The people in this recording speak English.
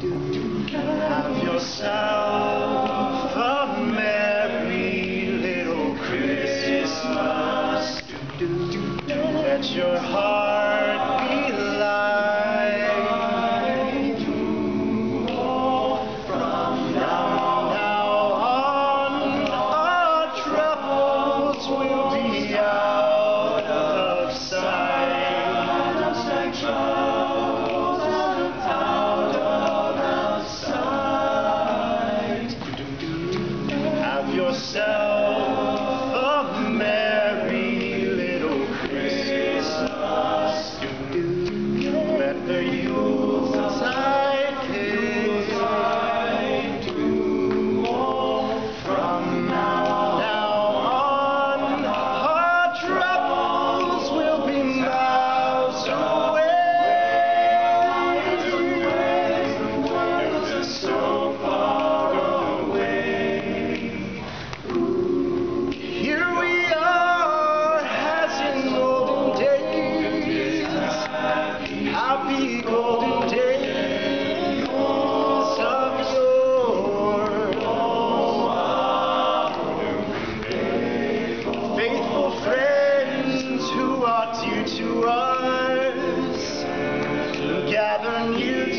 Do have yourself a merry little Christmas. Do let your heart. closer fathom you